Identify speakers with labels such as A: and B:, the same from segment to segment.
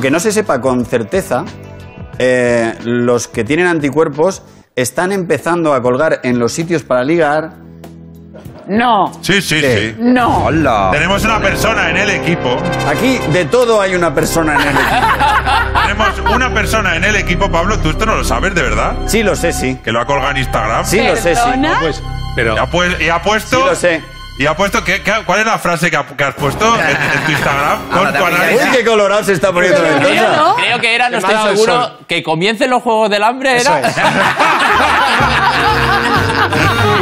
A: aunque no se sepa con certeza, eh, los que tienen anticuerpos están empezando a colgar en los sitios para ligar.
B: No,
C: Sí, sí, sí.
B: no.
D: Hola.
C: Tenemos una persona en el equipo.
A: Aquí de todo hay una persona en el equipo.
C: Tenemos una persona en el equipo, Pablo. Tú esto no lo sabes, ¿de verdad?
A: Sí, lo sé, sí.
C: Que lo ha colgado en Instagram.
A: Sí, lo sé, sí.
E: Pues, pero
C: Y ha, pu- y ha puesto.
A: Sí, lo sé.
C: Y ha puesto. ¿qué, qué- cuál es la frase que, ha- que has puesto en, en tu Instagram? Con
D: Ahora
C: tu análisis.
A: Uy, qué colorado se está poniendo
B: yo no.
F: Creo que era, no estoy seguro, que comiencen los Juegos del Hambre,
E: eso
F: era.
E: es.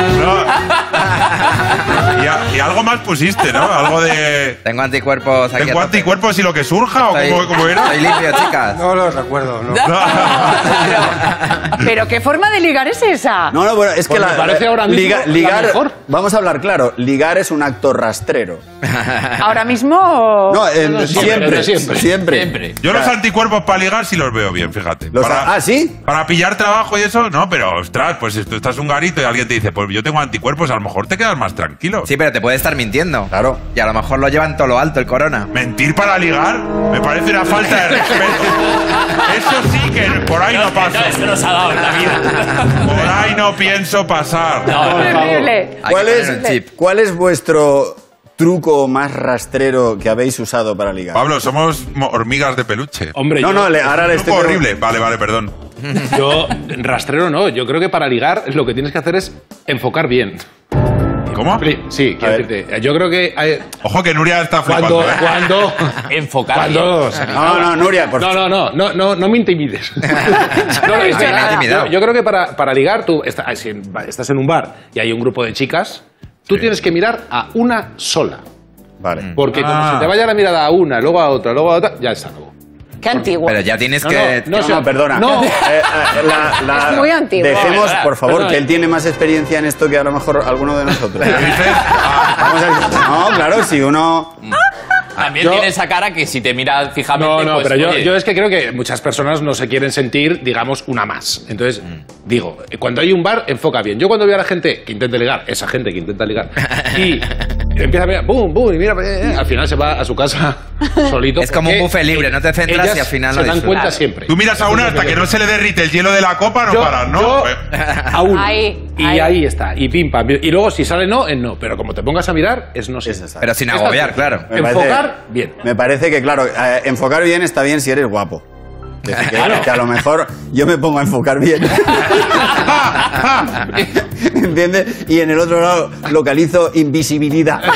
C: Y, algo más pusiste, ¿no? Algo de.
D: Tengo anticuerpos aquí.
C: ¿Tengo anticuerpos y lo que surja? ¿O
D: Estoy-
C: cómo, cómo era?
D: Estoy limpio, chicas.
E: No lo recuerdo, no.
B: Pero qué forma de ligar es esa.
A: No, no, bueno, es que
E: Pues
A: la,
E: me parece ahora mismo
A: liga-
E: la
A: ligar,
E: mejor.
A: vamos a hablar claro, ligar es un acto rastrero.
B: Ahora mismo.
A: No, eh,
E: no,
A: siempre,
E: siempre,
A: siempre,
E: siempre.
F: Siempre.
C: Yo los anticuerpos para ligar sí los veo bien, fíjate.
A: Los-
C: Para-
A: ah, ¿sí?
C: Para pillar trabajo y eso, no, pero ostras, pues si tú estás un garito y alguien te dice, pues yo tengo anticuerpos, a lo mejor te quedas más tranquilo.
D: Sí, pero te puede estar mintiendo.
A: Claro.
D: Y a lo mejor lo llevan todo lo alto el corona.
C: Mentir para ligar me parece una falta de respeto. Eso sí que por ahí no paso.
F: No, eso nos ha dado en la vida.
C: Por ahí no pienso pasar.
A: ¿Cuál
D: que
A: es,
D: poner el chip.
A: ¿Cuál es vuestro truco más rastrero que habéis usado para ligar?
C: Pablo, somos mo- hormigas de peluche.
E: Hombre,
A: no,
E: yo,
A: no, le- ahora le estoy
C: horrible. Vale, vale, perdón.
E: yo rastrero no. Yo creo que para ligar lo que tienes que hacer es enfocar bien.
C: ¿Cómo?
E: Sí, quiero decirte. Yo creo que hay-
C: Ojo que Nuria está
E: cuando,
C: flipando. ¿eh?
E: cuando,
F: Enfocar.
E: cuando
A: No, no, Nuria, por
E: No, no, no, no, no, no me intimides.
B: no
D: ha
B: nada.
D: intimidado.
E: Yo, yo creo que para, para ligar, tú está- ay, si estás en un bar y hay un grupo de chicas, tú
C: Sí.
E: tienes que mirar a una sola.
A: Vale.
E: Porque como
C: Ah.
E: se te vaya la mirada a una, luego a otra, luego a otra, ya está.
B: Qué antiguo.
D: Pero ya tienes
E: No,
D: que.
E: no,
A: No, perdona.
E: No.
A: Eh, eh, la- la-
B: Es muy antiguo.
A: Dejemos, por favor, que él tiene más experiencia en esto que a lo mejor alguno de nosotros. A- no, claro, si uno...
F: También
E: Yo-
F: tiene esa cara que si te mira fijamente.
E: No, no,
F: pues,
E: pero yo,
F: oye,
E: yo es que creo que muchas personas no se quieren sentir, digamos, una más. Entonces, digo, cuando hay un bar, enfoca bien. Yo cuando veo a la gente que intenta ligar, esa gente que intenta ligar, y empieza a mirar, boom, boom, y mira, eh, eh, al final se va a su casa solito.
D: Es como un buffet libre, no te centras y al final
E: se
D: lo
E: dan cuenta siempre.
C: Tú miras a una hasta que no se le derrite el hielo de la copa, no
E: Yo-
C: paras, ¿no?
E: yo-
C: Pues-
E: a uno.
B: Ahí,
E: y
B: ahí.
E: ahí. está. Y pim pam. Y luego si sale no, es no. Pero como te pongas a mirar, es no sé.
A: Es esa.
D: Pero sin agobiar, claro.
A: Me parece-
E: Enfocar bien.
A: Me parece que, claro, eh, enfocar bien está bien si eres guapo. Que, que- que a lo mejor yo me pongo a enfocar bien. ¿Entiendes? Y en el otro lado localizo invisibilidad.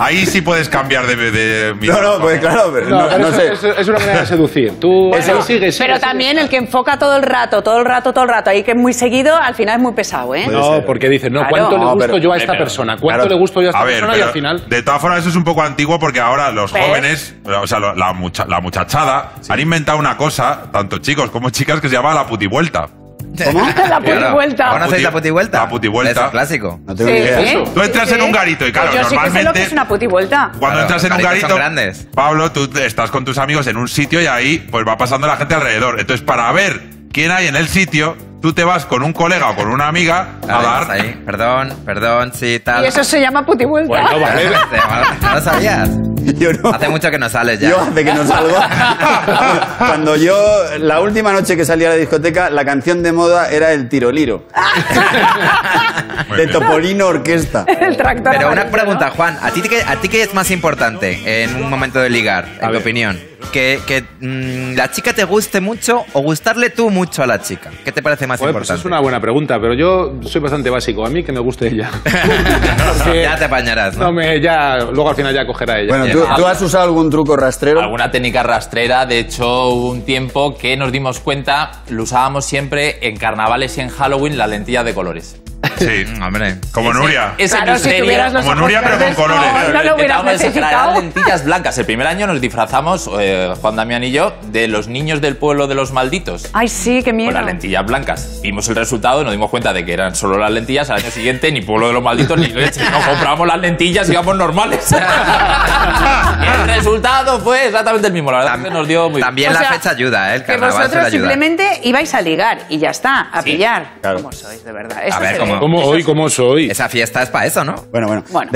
C: Ahí sí puedes cambiar de. de
A: No, no, pues claro, pero
E: No,
A: no,
E: pero
A: no
E: eso-
A: sé.
E: eso- es una manera de seducir. Tú
A: Eso-
E: ahí sigues,
B: Pero
E: sigues,
B: también
E: sigues.
B: el que enfoca todo el rato, todo el rato, todo el rato, ahí que es muy seguido, al final es muy pesado, ¿eh?
E: No, porque dices, no,
B: Claro.
E: ¿cuánto le
A: No,
E: gusto
A: pero-
E: yo a esta
F: pero-
E: persona? ¿Cuánto
A: claro.
E: le gusto yo a esta
C: A ver,
E: persona? y al final.
C: de todas formas eso es un poco antiguo porque ahora los
B: ¿Ves?
C: jóvenes, o sea, la, mucha- la muchachada, han inventado una cosa, tanto chicos como chicas, que se llama la putivuelta.
A: ¿Cómo?
B: La putivuelta.
D: ¿Conocéis la putivuelta?
C: La putivuelta.
D: Es un clásico.
A: No tengo
B: Sí,
A: idea.
C: Tú entras
B: Sí,
C: en un garito y claro,
B: Yo sí que sé lo
C: normalmente...
B: que es una putivuelta.
C: Cuando
D: Claro,
C: entras en un garito,
D: son grandes.
C: Pablo, tú estás con tus amigos en un sitio y ahí pues va pasando la gente alrededor. Entonces, para ver quién hay en el sitio, tú te vas con un colega o con una amiga a dar...
D: ahí. Perdón, perdón, sí, tal.
B: Y eso se llama putivuelta.
E: Bueno, vale.
D: ¿No lo sabías?
A: Yo no.
D: Hace mucho que no sales ya.
A: Yo hace que no salgo. Cuando yo, la última noche que salí a la discoteca, la canción de moda era el tiroliro. De. Topolino Orquesta.
B: el tractor.
D: Pero una pregunta,
B: ¿no?
D: Juan, ¿a ti, qué, ¿a ti qué es más importante en un momento de ligar, en tu
E: ver.
D: opinión? ¿Que, que mm, la chica te guste mucho o gustarle tú mucho a la chica? ¿Qué te parece más
E: Joder, pues es una buena pregunta, pero yo soy bastante básico. A mí que me guste ella.
D: Ya te apañarás, ¿no?
E: no me, ya, luego al final ya cogerá ella.
A: Bueno, ¿tú, tú has usado algún truco rastrero?
F: Alguna técnica rastrera, de hecho hubo un tiempo que nos dimos cuenta, lo usábamos siempre en carnavales y en Halloween, la lentilla de colores.
C: Sí,
D: Hombre.
C: como Nuria.
F: Ese
B: Claro, si
F: misterio-
B: tuvieras los
C: Como Nuria, pero con colores.
B: No, no lo hubieras necesitado.
F: lentillas blancas. El primer año nos disfrazamos, eh, Juan Damián y yo, de los niños del pueblo de los malditos.
B: Ay, sí, qué miedo.
F: Con las lentillas blancas. Vimos el resultado y nos dimos cuenta de que eran solo las lentillas. Al año siguiente, ni pueblo de los malditos ni leche. No compramos las lentillas y íbamos normales. el resultado fue exactamente el mismo. La verdad es que nos dio muy
D: También
B: O
D: la
B: sea,
D: fecha ayuda, ¿eh? El
B: Que vosotros
D: ayudar.
B: simplemente ibais a ligar y ya está, a
F: Sí,
B: pillar.
A: claro.
B: ¿Cómo sois, de verdad? Esto
D: ver, ¿cómo?
B: ve.
E: ¿Cómo hoy? ¿Cómo soy?
D: Esa fiesta es para eso, ¿no?
A: Bueno, bueno.
B: Bueno.